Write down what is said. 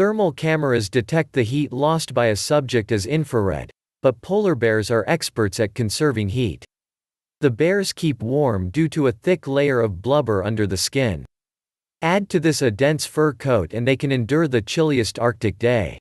Thermal cameras detect the heat lost by a subject as infrared, but polar bears are experts at conserving heat. The bears keep warm due to a thick layer of blubber under the skin. Add to this a dense fur coat and they can endure the chilliest Arctic day.